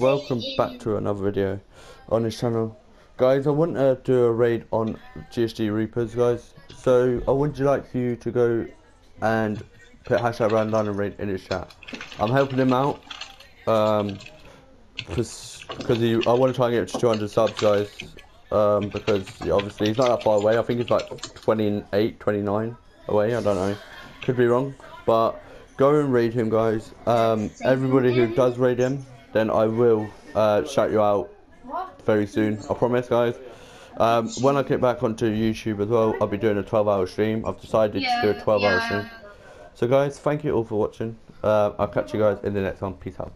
welcome back to another video on this channel. Guys, I want to do a raid on GSG Reapers, guys. So, I would like for you to go and put hashtag Random and raid in his chat. I'm helping him out, um, because I want to try and get to 200 subs, guys. Um, because obviously he's not that far away. I think he's like 28, 29 away. I don't know. Could be wrong, but go and raid him, guys. Um, everybody who does raid him, then I will uh, shout you out very soon. I promise, guys. Um, when I get back onto YouTube as well, I'll be doing a 12-hour stream. I've decided yeah, to do a 12-hour yeah. stream. So, guys, thank you all for watching. Uh, I'll catch you guys in the next one. Peace out.